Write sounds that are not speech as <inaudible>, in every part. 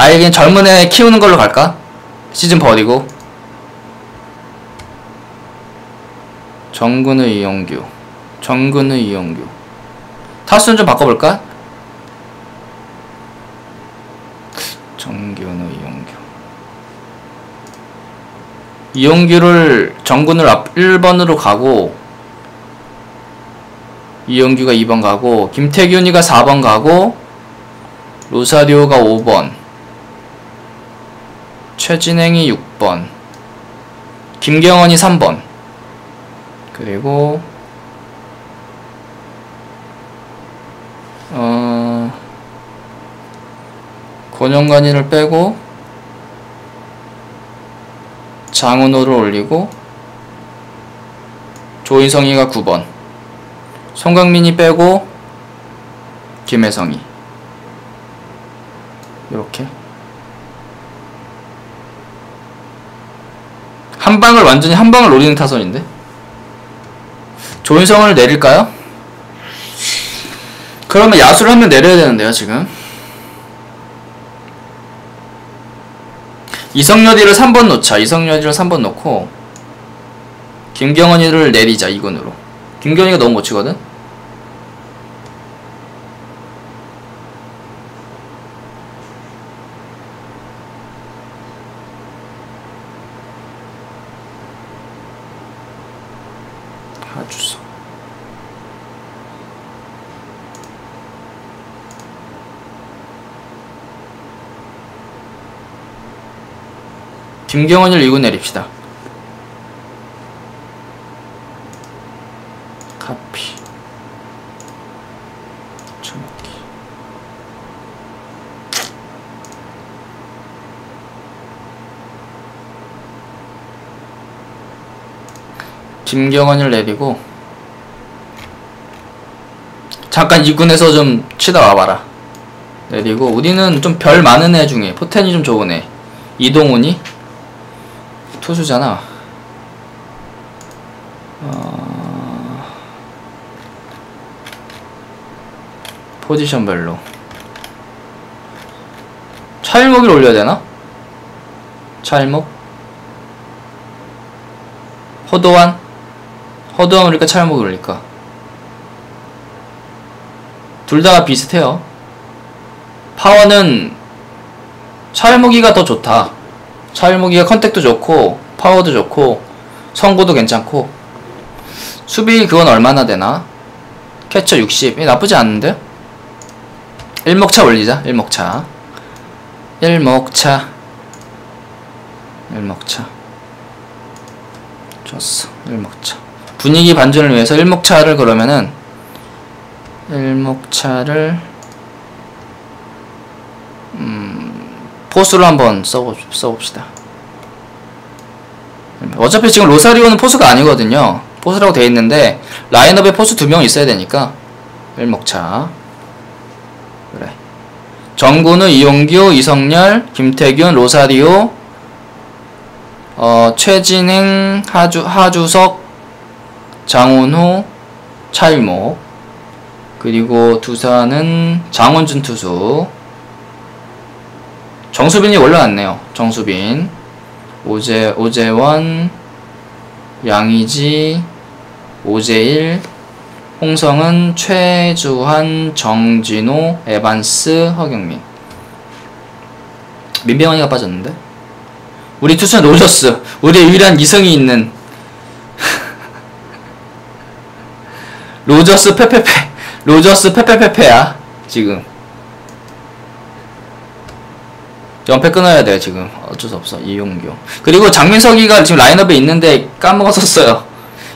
아예 그냥 젊은 애 키우는 걸로 갈까? 시즌 버리고? 정근의 이영규. 정근의 이영규. 타수는 좀 바꿔볼까? 정근의 이영규. 이영규를 정근을 앞 1번으로 가고 이영규가 2번 가고 김태균이가 4번 가고 로사리오가 5번 최진행이 6번 김경원이 3번. 그리고 어 권영관이를 빼고 장은호를 올리고 조인성이가 9번 송강민이 빼고 김혜성이. 이렇게 한 방을 완전히 한 방을 노리는 타선인데? 조인성을 내릴까요? 그러면 야수를 한 명 내려야 되는데요 지금. 이성여디를 3번 놓자. 이성여디를 3번 놓고 김경원이를 내리자 2군으로. 김경원이가 너무 못 치거든 하주서 김경원을 2군 내립시다. 카피. 쳐먹기. 김경원을 내리고 잠깐 2군에서 좀 치다 와봐라. 내리고 우리는 좀 별 많은 애 중에 포텐이 좀 좋은 애. 이동훈이 투수잖아 어... 포지션별로 차일목을 올려야 되나? 차일목? 허도환? 허도환 올릴까 차일목 올릴까? 둘 다 비슷해요 파워는 차일목이가 더 좋다 차일목이가 contact도 좋고 파워도 좋고 선구도 괜찮고. 수비 그건 얼마나 되나? 캐처 60 나쁘지 않은데? 1목차 올리자 1목차. 1목차. 1목차. 좋았어. 1목차. 분위기 반전을 위해서 1목차를 그러면은 1목차를 음 포수로 한번 써보, 써봅시다. 어차피 지금 로사리오는 포수가 아니거든요. 포수라고 돼 있는데 라인업에 포수 두 명 있어야 되니까 1목차 그래. 정근우, 이용규, 이성열, 김태균, 로사리오 어, 최진행, 하주, 하주석, 장훈호, 차일목. 그리고 두산은 장원준 투수 정수빈이 올라왔네요. 정수빈. 오재, 오재원 양의지 오재일 홍성은 최주한 정진호 에반스 허경민. 민병헌이가 빠졌는데? 우리 투수는 로저스. 우리의 유일한 이성이 있는. <laughs> 로저스 페페페. 로저스 페페페페야 지금 연패 끊어야 돼 지금. 어쩔 수 없어 이용규. 그리고 장민석이가 지금 라인업에 있는데 까먹었었어요.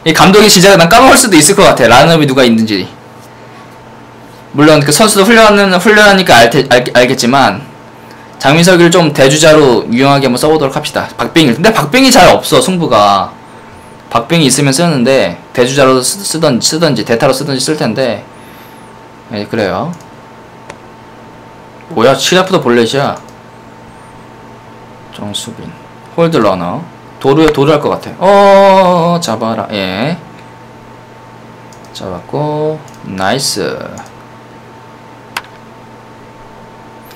이 감독이 진짜 난 까먹을 수도 있을 것 같아 라인업에 누가 있는지. 물론 그 선수도 훈련은 훈련하니까 알, 테, 알, 알겠지만 장민석이를 좀 대주자로 유용하게 한번 써보도록 합시다. 박빙일. 근데 박빙이 잘 없어 승부가. 박빙이 있으면 쓰는데 대주자로 쓰, 던 쓰던지 대타로 쓰던지 쓸 텐데. 네, 그래요. 뭐야 시라프도 볼넷이야 정수빈 hold runner 도루 도루 할 것 같아 어 잡아라 예 잡았고 nice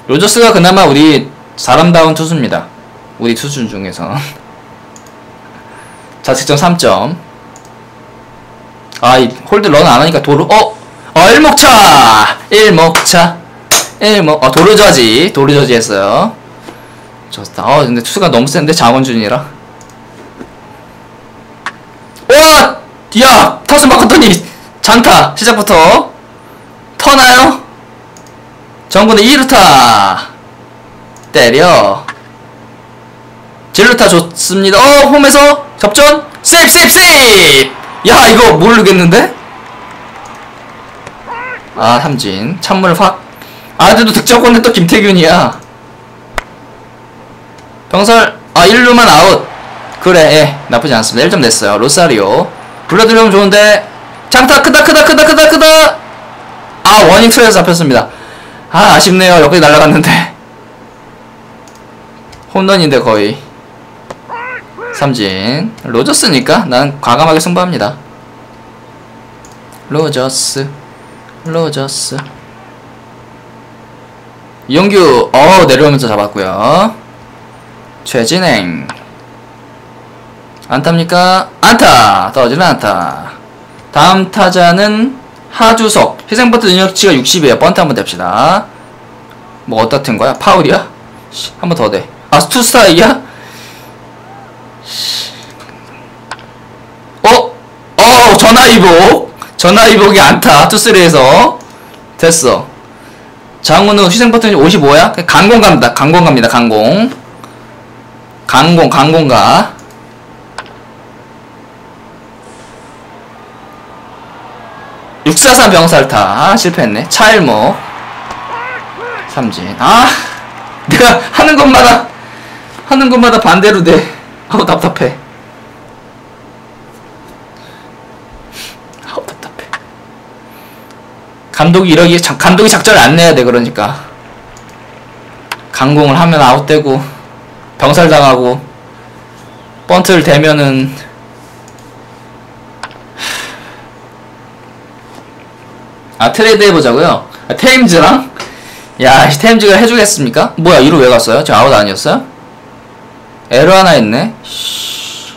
로저스가 그나마 우리 사람다운 투수입니다. 우리 투수 중에서. <laughs> 자책점 3점. 아, 이 hold run 안 하니까 도루, 어! 어, 1목차! 1목차. 1목, 어, 도루저지. 도루저지 했어요. 좋다. 어, 근데 투수가 너무 센데, 장원준이라. 와! 야! 타수 바꿨더니, 장타! 시작부터. 터나요? 정구는 2루타. 때려. 질루타 좋습니다. 어, 홈에서 접전. 세이프, 세이프! 야, 이거 모르겠는데? 아, 삼진. 찬물 확. 아, 그래도 득점권은 또 김태균이야. 병살, 아, 1루만 아웃. 그래, 예, 나쁘지 않습니다. 1점 냈어요. 로사리오. 불러들여면 좋은데. 장타, 크다, 크다, 크다, 크다, 크다! 아, 워닝 트에서 잡혔습니다. 아, 아쉽네요. 여기까지 날아갔는데. <laughs> 홈런인데, 거의. 삼진. 로저스니까 난 과감하게 승부합니다. 로저스. 로저스. 이용규, 어, 내려오면서 잡았고요 최진행. 안타입니까? 안타! 떨어지는 안타. 다음 타자는 하주석. 희생번트 능력치가 60이에요. 번트 한번 댑시다. 뭐 어떻든 거야? 파울이야? 한 번 더 돼. 아, 투스타이야? 어? 어, 전화이복. 전화이복이 안타. 투쓰리에서. 됐어. 장훈우 희생 버튼이 55야? 강공 갑니다. 강공 갑니다. 강공. 강공, 강공가. 육사삼 병살타. 아, 실패했네. 차일모. 삼진. 아, <laughs> 내가 하는 것마다, 하는 것마다 반대로 돼. 아우, 답답해. 아우, 답답해. 감독이 이러기, 자- 감독이 작전을 안 내야 돼, 그러니까. 강공을 하면 아웃되고, 병살당하고, 번트를 대면은, 아, 트레이드 해보자고요? 아, 테임즈랑? 야, 이 테임즈가 해주겠습니까? 뭐야, 이루 왜 갔어요? 저 아웃 아니었어요? 에러 하나 있네? 씨.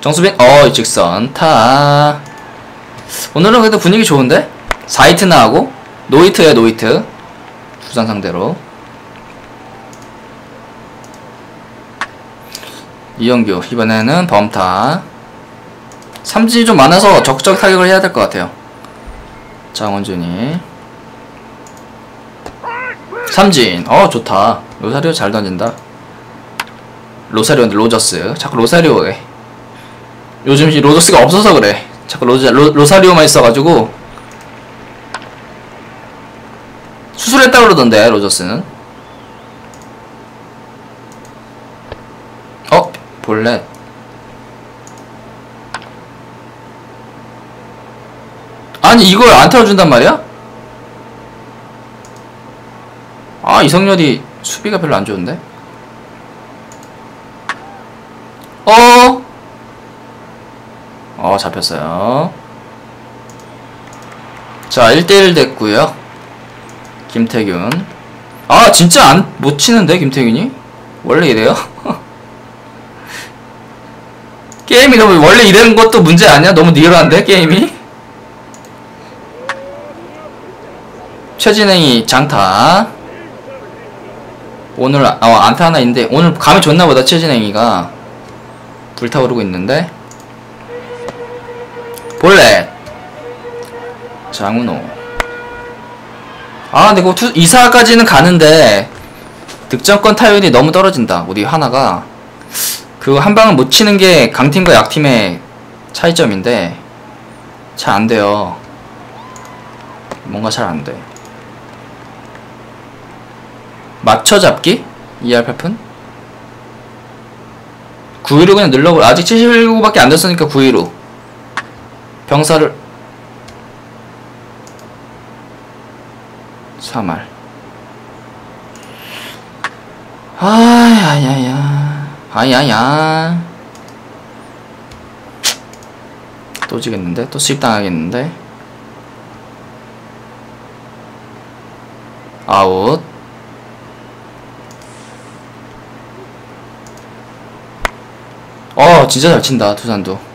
정수빈, 어, 직선, 타. 오늘은 그래도 분위기 좋은데? 4hit나 하고, no hit에 no hit. 두산 상대로. 이용규, 이번에는 범타. 삼진이 좀 많아서 적극적 타격을 해야 될 것 같아요. 장원준이. 삼진. 어, 좋다. 로사리오 잘 던진다. 로사리오인데 로저스. 자꾸 로사리오에. 요즘 이 로저스가 없어서 그래. 자꾸 로자, 로, 로사리오만 있어가지고. 수술했다 그러던데, 로저스는. 어, 볼넷. 아니 이걸 안 털어준단 말이야? 아 이성열이 수비가 별로 안 좋은데? 어? 어 잡혔어요 자 1대1 됐구요 김태균 아 진짜 안 못 치는데 김태균이? 원래 이래요? <laughs> 게임이 너무 원래 이런 것도 문제 아니야? 너무 리얼한데 게임이? 최진행이 장타 오늘 어, 안타 하나 있는데 오늘 감이 좋나 보다 최진행이가 불타오르고 있는데 볼넷 장훈호 아 근데 그 투, 이사까지는 가는데 득점권 타율이 너무 떨어진다 우리 한화가. 그 한 방을 못 치는 게 강팀과 약팀의 차이점인데 잘 안 돼요. 뭔가 잘 안 돼. 맞춰잡기? ER 패픈? 9위로 그냥 늘려버 아직 77구밖에 안 됐으니까 9위로. 병사를 3할 아야야야 아야야 또 지겠는데? 또 수입당하겠는데? 아웃. 어 진짜 잘 친다 두산도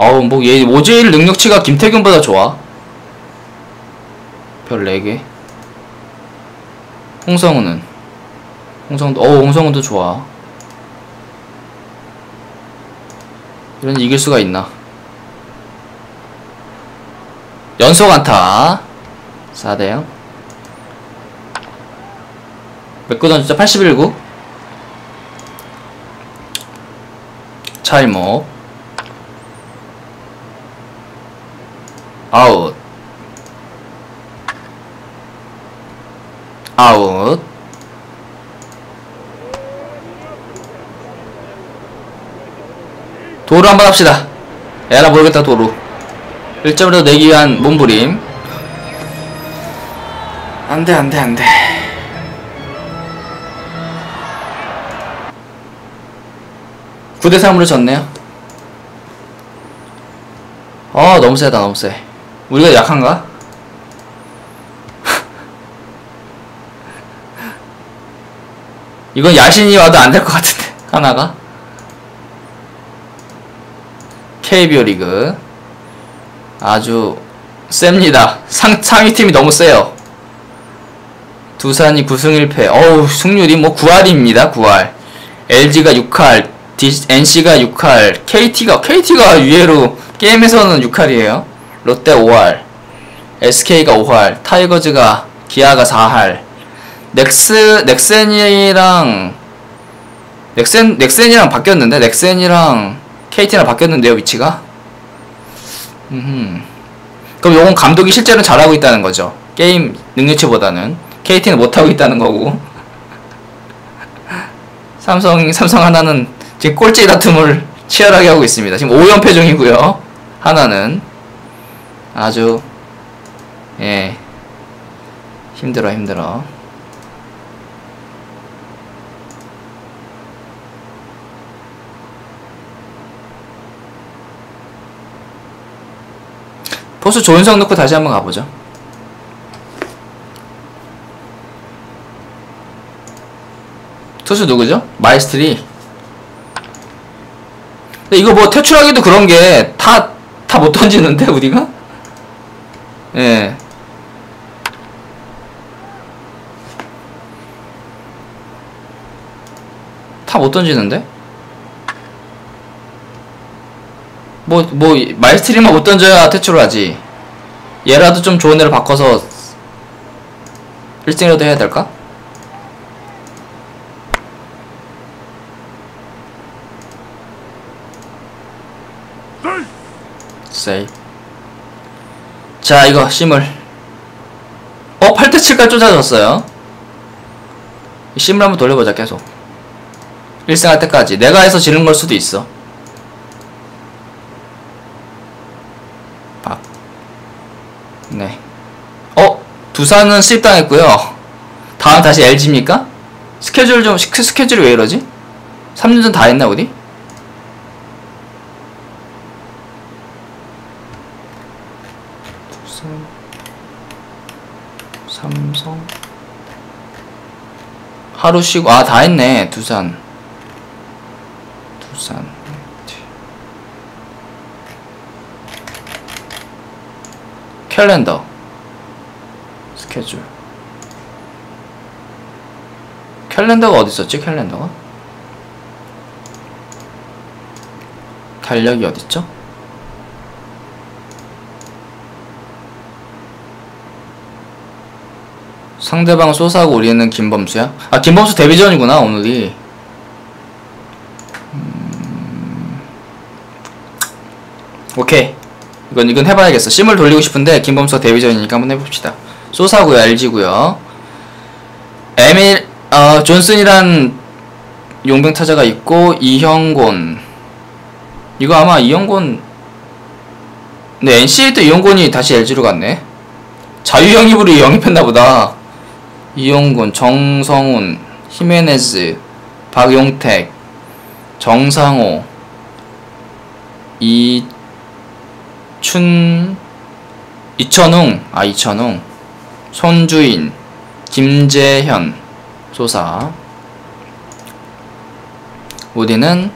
어우 뭐얘 오제일 능력치가 김태균보다 좋아. 별 4개. 홍성우는? 홍성우도 어 홍성우도 좋아. 이런 이길 수가 있나? 연속 안타. 4대0 몇구 던졌죠? 81구. 차일목 아웃. 아웃. 도루 한번 합시다. 에라 모르겠다 도루 1점이라도 내기 위한 몸부림. 안돼 안돼 안돼. 구대 3으로 졌네요. 어 너무 세다 너무 세 우리가 약한가? 이건 야신이 와도 안 될 것 같은데 하나가? KBO 리그. 아주 셉니다. 상, 상위 팀이 너무 세요. 두산이 9승 1패. 어우 승률이 뭐 9할입니다 9할. LG가 6할 NC가 6할 KT가 KT가 의외로 게임에서는 6할이에요 롯데 5할 SK가 5할 타이거즈가 기아가 4할 넥스 넥센이랑 넥센 넥센이랑 바뀌었는데? 넥센이랑 KT랑 바뀌었는데요 위치가? 음흠. 그럼 요건 감독이 실제로 잘하고 있다는 거죠. 게임 능력치보다는. KT는 못하고 있다는 거고. <laughs> 삼성 삼성 하나는 지금 꼴찌 다툼을 치열하게 하고 있습니다. 지금 5연패 중이고요. 하나는 아주 예 힘들어 힘들어 포수 조은성 넣고 다시 한번 가보죠 투수 누구죠? 마에스트리 근데 이거 뭐 퇴출하기도 그런 게 다 다 못 던지는데 우리가? 예. 다못 던지는데? 뭐, 뭐, 마에스트리만 못 던져야 퇴출을 하지. 얘라도 좀 좋은 애를 바꿔서 1등이라도 해야 될까? 세이. 자, 이거, 심을. 어, 8대7까지 쫓아졌어요. 이 심을 한번 돌려보자, 계속. 1승 할 때까지. 내가 해서 지는 걸 수도 있어. 박. 네. 어, 두산은 수입당했고요 다음 다시 LG입니까? 스케줄 좀, 스케, 스케줄이 왜 이러지? 3년 전 다 했나, 우리? 두산, 삼성, 하루 쉬고, 아, 다 했네, 두산. 두산. 캘린더. 스케줄. 캘린더가 어디 있었지? 캘린더가? 달력이 어딨죠? 상대방 쏘사고 우리는 김범수야? 아 김범수 데뷔전이구나 오늘이. 음... 오케이. 이건 이건 해봐야겠어. 심을 돌리고 싶은데 김범수가 데뷔전이니까 한번 해봅시다. 쏘사고요 LG고요. 에밀 어 존슨이란 용병 타자가 있고 이형곤. 이거 아마 이형곤. 네 NCA도 이형곤이 다시 LG로 갔네. 자유 영입으로 영입했나 보다 이용군, 정성훈, 히메네즈, 박용택, 정상호, 이춘 이천웅 아 이천웅 손주인 김재현. 소사. 우디는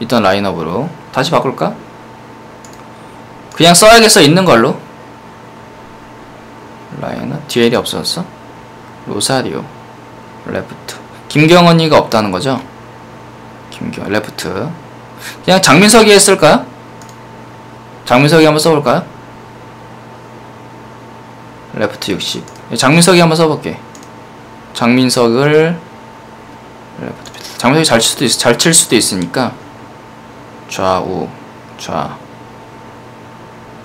있던 라인업으로 다시 바꿀까? 그냥 써야겠어 있는 걸로 라인업 DL이 없어졌어? 로사리오 레프트. 김경언이가 없다는 거죠? 김경 레프트. 그냥 장민석이 했을까요? 장민석이 한번 써볼까요? 레프트 60 장민석이 한번 써볼게. 장민석을 레프트 장민석이 잘 칠 수도 있, 잘칠 수도 있으니까. 좌우 좌.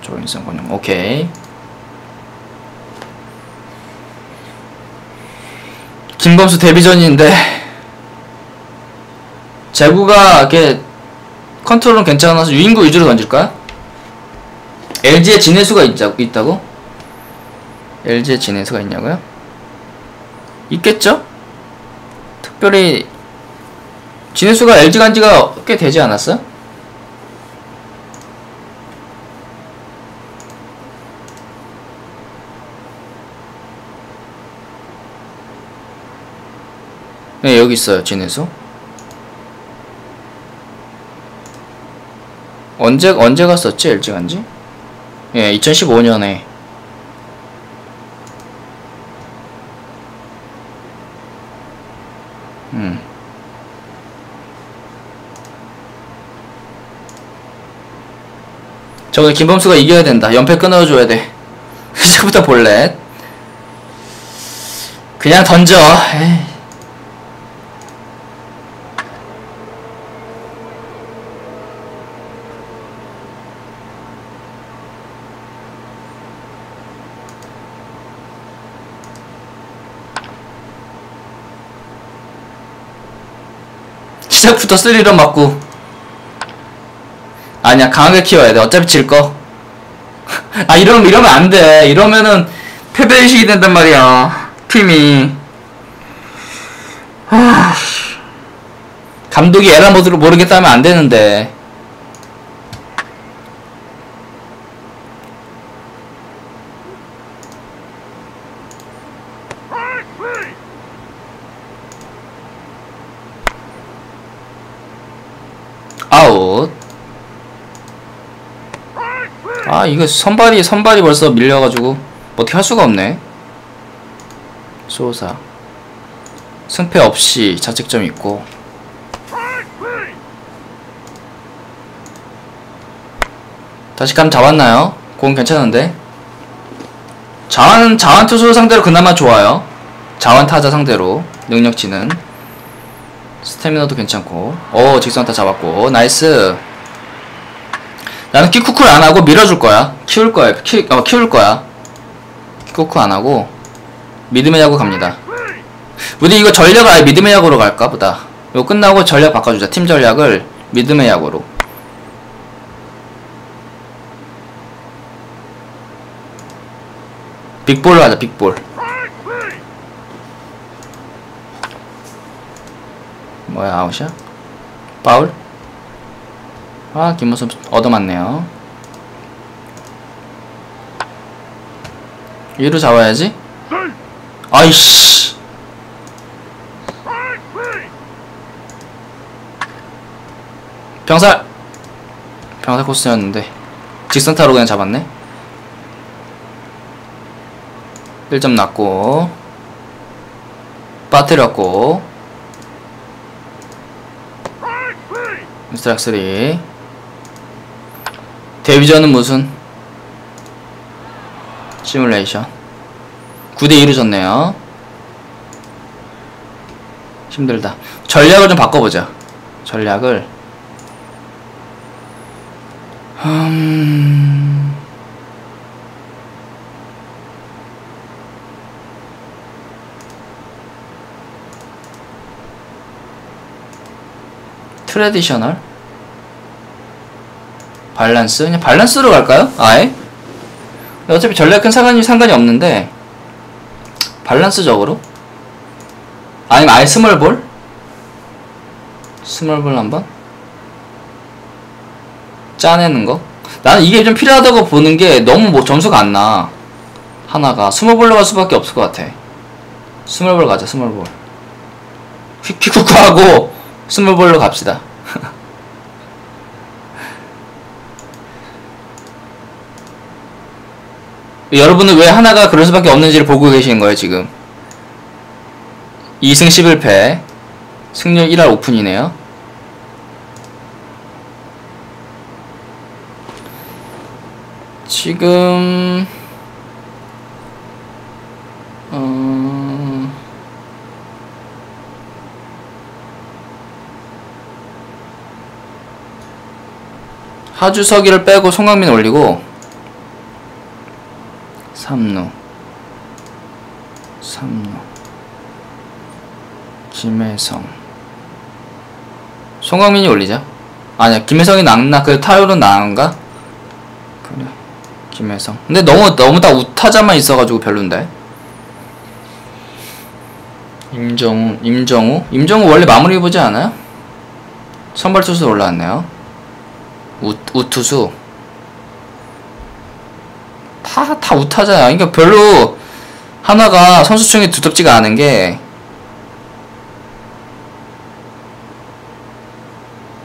조인성 권영 오케이 김범수 데뷔전인데 제구가 이렇게 컨트롤은 괜찮아서 유인구 위주로 던질까? LG에 진해수가 있자, 있다고? LG에 진해수가 있냐고요? 있겠죠? 특별히 진해수가 LG 간 지가 꽤 되지 않았어? 네, 여기 있어요, 진해수. 언제, 언제 갔었지, LG 간지? 예, 2015년에. 음. 저거 김범수가 이겨야 된다. 연패 끊어줘야 돼. <laughs> 시작부터 볼래. 그냥 던져. 에이. 시작부터 스리런 맞고. 아니야 강하게 키워야 돼. 어차피 질거. <laughs> 아 이러면 이러면 안 돼. 이러면은 패배의식이 된단 말이야 팀이. 하... 감독이 에라 모드를 모르겠다 하면 안 되는데 아웃 아 이거 선발이 선발이 벌써 밀려가지고 어떻게 할 수가 없네. 소사. 승패 없이 자책점 있고. 다시 감 잡았나요? 공 괜찮은데? 좌완 좌완 투수 상대로 그나마 좋아요. 좌완 타자 상대로 능력치는 스태미너도 괜찮고. 오 직선타 잡았고. nice. 나는 키쿠쿠를 안하고 밀어줄 거야. 키울 거야. 키, 어, 키울 거야. 키쿠쿠 안하고 미드메 야구 갑니다. 우리 이거 전략을 아예 미드메 야구로 갈까 보다. 이거 끝나고 전략 바꿔주자. 팀 전략을 미드메 야구로. 빅볼로 하자 빅볼 뭐야 아웃이야? 파울? 아 김모습 얻어맞네요. 1루 잡아야지. 아이씨. 병살! 병살 코스였는데. 직선 타로 그냥 잡았네. 1점 났고. 빠뜨렸고 스트라이크 3 데뷔전은 무슨? 시뮬레이션. 9대2로 졌네요. 힘들다. 전략을 좀 바꿔보자. 전략을. 음... traditional 밸런스 그냥 밸런스로 갈까요? 아예? 어차피 전략 큰 상관이 상관이 없는데 밸런스적으로? 아니면 아예 small ball small ball 한번? 짜내는 거? 나는 이게 좀 필요하다고 보는 게 너무 뭐 점수가 안 나. 한화가. small ball로 갈 수밖에 없을 것 같아. small ball 가자 small ball 퀴퀴쿠쿠하고 small ball로 갑시다 여러분은 왜 한화가 그럴 수밖에 없는지를 보고 계시는 거예요 지금? 2승 11패 승률 1할 5푼이네요. 지금 어... 하주석이를 빼고 송강민 올리고 3루 3루 김혜성 송강민이 올리자 아니야 김혜성이 낫나? 그 타율은 나은가? 그래 김혜성 근데 너무 너무 다 우타자만 있어가지고 별론데 임정우 임정우 임정우 원래 마무리 보지 않아요? 선발 투수 올라왔네요 우, 우투수 다, 다 우타자야. 그러니까 별로 하나가 선수층이 두텁지가 않은 게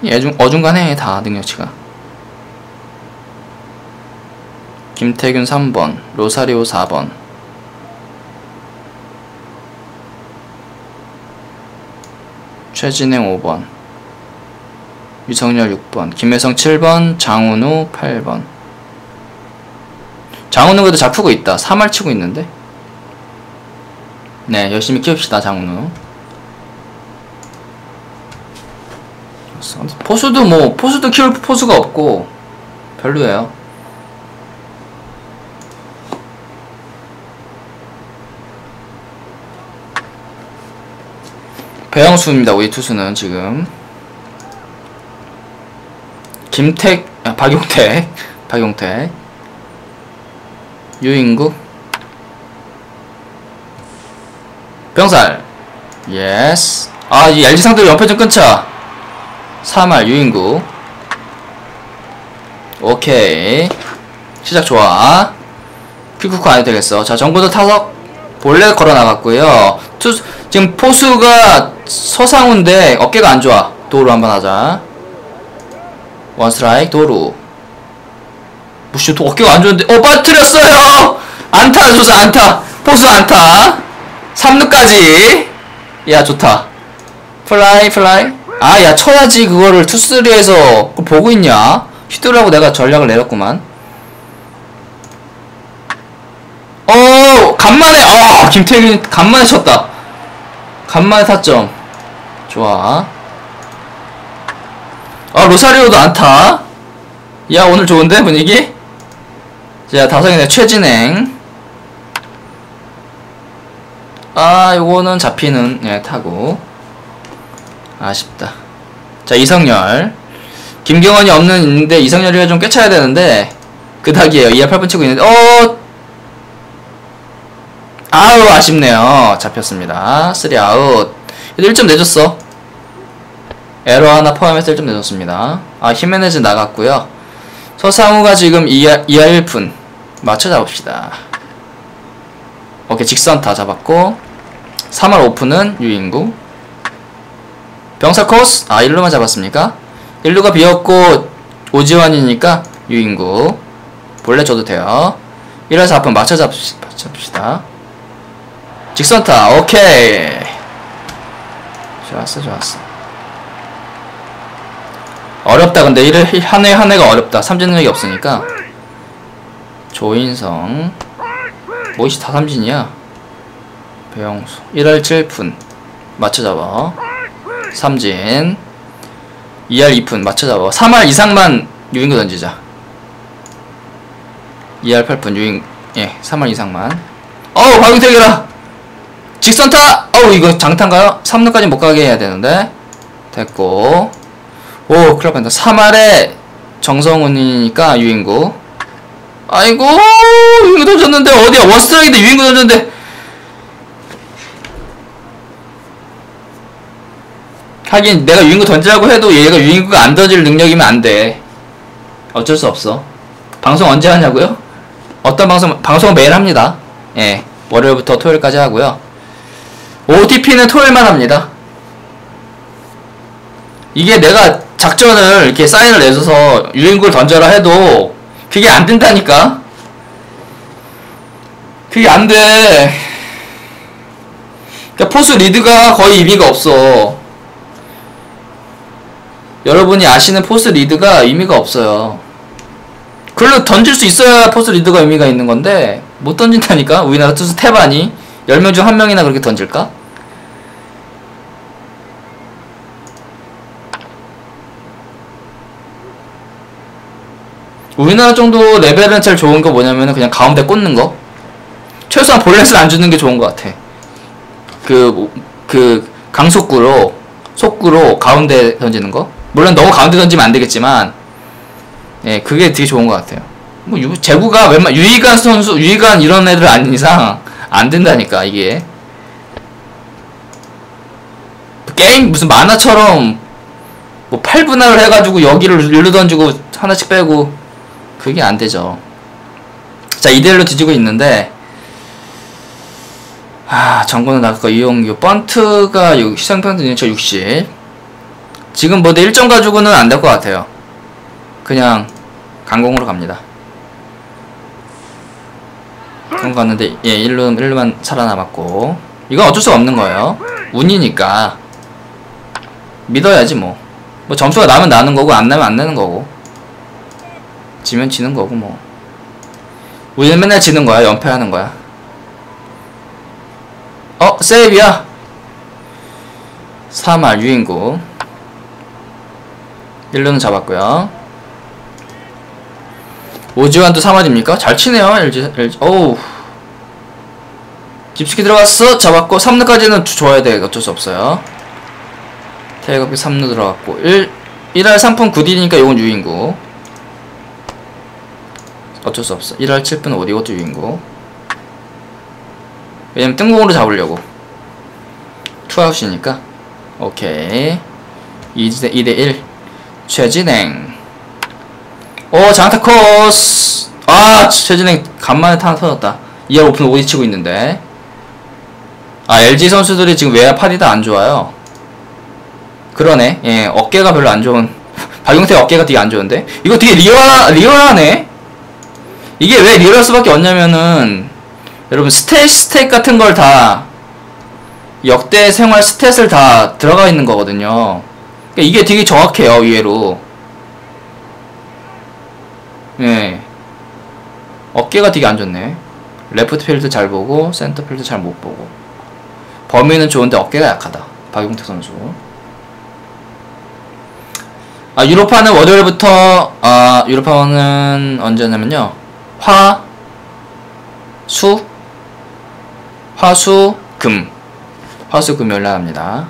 예중, 어중간해 다 능력치가. 김태균 3번 로사리오 4번. 최진행 5번. 유성열 6번. 김혜성 7번. 장훈우 8번 장훈우 그래도 잘 푸고 있다. 3할 치고 있는데? 네 열심히 키웁시다 장훈우 포수도 뭐 포수도 키울 포수가 없고 별로예요. 배영수입니다 우리 투수는 지금. 김택 아, 박용택. <laughs> 박용택 유인국 병살. 예스 아이 LG 상대로 연패 좀 끊자. 3할 유인국 오케이. 시작 좋아. 퀴쿠쿠 안해도 되겠어. 자 정보도 타석. 본래 걸어 나갔고요. 투 지금 포수가 서상우인데 어깨가 안 좋아. 도루 한번 하자. 원스트라이크 도루 무시 또 어깨가 안 좋은데. 어 빠뜨렸어요! 안타 조사 안타. 포수 안타. 3루까지. 야 좋다. 플라이 플라이. 아 야 쳐야지 그거를 two three에서 보고 있냐? 휘두르라고 내가 전략을 내렸구만. 어 간만에 아 김태균 간만에 쳤다. 간만에 타점. 좋아. 아 로사리오도 안타. 야 오늘 좋은데 분위기 자 다성이네 최진행. 아 요거는 잡히는 예 타고 아쉽다. 자 이성열. 김경원이 없는 있는데 이성열이가 좀 꿰차야 되는데 그닥이에요. 2할 8분 치고 있는데. 어! 아우 아쉽네요. 잡혔습니다. 3 아웃. 1점 내줬어. 에러 하나 포함해서 1점 내줬습니다. 아 히메네즈 나갔고요 서상우가 지금 2할, 2할 1푼 맞춰 잡읍시다. 오케이 직선 다 잡았고 3할 오픈은 유인구. 병사 코스 아 1루만 잡았습니까? 1루가 비었고 오지환이니까 유인구. 본래 줘도 돼요. 1할 4푼 맞춰 잡읍시다. 직선타 오케이. 좋았어 좋았어 어렵다. 근데 이를 한 해 한 해가 어렵다. 삼진 능력이 없으니까. 조인성. 뭐이씨 다 삼진이야? 배영수. 1할 7푼. 맞춰잡아. 삼진. 2할 2푼. 맞춰잡아. 3할 이상만 유인구 던지자. 2할 8푼 유인 예 3할 이상만. 어우 박용택이라! 직선타! 어우 이거 장탄가요? 3루까지 못가게 해야 되는데. 됐고 오 큰일 났다 3할에 정성훈이니까 유인구 아이고 유인구 던졌는데 어디야 원스트라이크인데 유인구 던졌는데 하긴 내가 유인구 던지라고 해도 얘가 유인구가 안 던질 능력이면 안 돼 어쩔 수 없어. 방송 언제 하냐고요? 어떤 방송, 방송 매일 합니다. 예. 월요일부터 토요일까지 하고요. OTP는 토요일만 합니다. 이게 내가 작전을 이렇게 사인을 내줘서 유인구를 던져라 해도 그게 안 된다니까? 그게 안 돼. 그러니까 포스 리드가 거의 의미가 없어. 여러분이 아시는 포수 리드가 의미가 없어요. 그걸로 던질 수 있어야 포수 리드가 의미가 있는 건데 못 던진다니까? 우리나라 투수 태반이 10명 중한 명이나 그렇게 던질까? 우리나라 정도 레벨은 제일 좋은 거 뭐냐면은 그냥 가운데 꽂는 거. 최소한 볼넷을 안 주는 게 좋은 것 같아. 그, 그, 강속구로, 속구로 가운데 던지는 거. 물론 너무 가운데 던지면 안 되겠지만, 예, 그게 되게 좋은 것 같아요. 뭐, 유, 제구가 웬만, 유희관 선수, 유희관 이런 애들 아닌 이상, 안 된다니까, 이게. 게임, 무슨 만화처럼, 뭐, 8분할을 해가지고 여기를 일로 던지고 하나씩 빼고, 그게 안 되죠. 자, 이대로 뒤지고 있는데, 아, 정보는 아까 이용규. 번트가 시장 평균 인처 60. 지금 뭐내 1점 가지고는 안 될 것 같아요. 그냥 강공으로 갑니다. 그런 거 갔는데, 예, 1루, 1루만 살아남았고. 이건 어쩔 수 없는 거예요. 운이니까. 믿어야지 뭐. 뭐 점수가 나면 나는 거고, 안 나면 안 나는 거고. 지면 지는 거고, 뭐. 우리는 맨날 지는 거야, 연패하는 거야. 어, 세이비야. 3할 유인구. 1루는 잡았고요. 오지환도 3할입니까? 잘 치네요, LG, LG. 어우. 깊숙이 들어갔어. 잡았고, 3루까지는 줘야 돼. 어쩔 수 없어요. 태극이 3루 들어갔고, 1, 1할 3푼 9리니까 이건 유인구. 어쩔 수 없어. 1할 7푼 5리 이것도 유인구. 왜냐면 뜬공으로 잡으려고. 투아웃이니까. 오케이. 2대, 2대1 최진행. 오 장타 코스. 아 최진행 간만에 하나 터졌다. 2할 5푼 5리 치고 있는데. 아 LG 선수들이 지금 외야 팔이 다 안좋아요. 그러네. 예 어깨가 별로 안좋은. 박용택 <laughs> 어깨가 되게 안좋은데? 이거 되게 real, real하네 이게 왜 real할 수밖에 없냐면은 여러분 stat stat 같은 걸 다 역대 생활 stat을 다 들어가 있는 거거든요. 그러니까 이게 되게 정확해요, 의외로. 예. 어깨가 되게 안 좋네. left field 잘 보고, center field 잘 못 보고. 범위는 좋은데 어깨가 약하다. 박용태 선수. 아, 유로파는 월요일부터, 아, 유로파는 언제냐면요. 화, 수, 화수, 금. 화수, 금요일 날 합니다.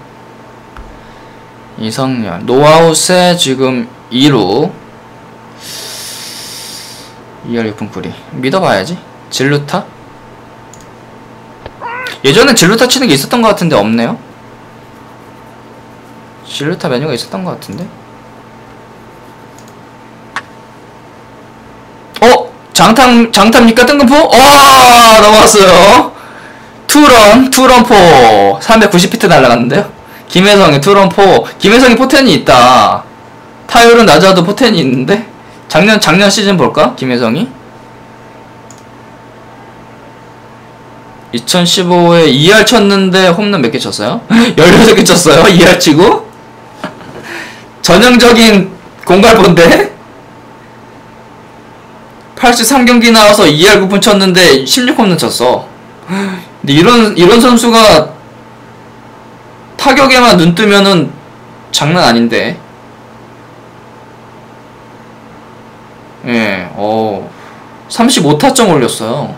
이성열. 노아웃에 지금 2루. 2할 6분 9리. 믿어봐야지. 진루타? 예전엔 진루타 치는 게 있었던 것 같은데 없네요? 진루타 메뉴가 있었던 것 같은데? 어? 장타, 장타입니까? 뜬금포? 와, 넘어갔어요. 투런, 투런포. 390피트 날라갔는데요? 김회성이 투런포. 김혜성이 포텐이 있다. 타율은 낮아도 포텐이 있는데? 작년, 작년 시즌 볼까? 김혜성이? 2015에 2할 쳤는데 홈런 몇 개 쳤어요? <laughs> 16개 쳤어요? 2할 치고? 전형적인 공갈본데? 83경기 나와서 2할 9푼 쳤는데 16홈런 쳤어. 근데 이런 이런 선수가 타격에만 눈 뜨면은 장난 아닌데. 예, 어, 35타점 올렸어요.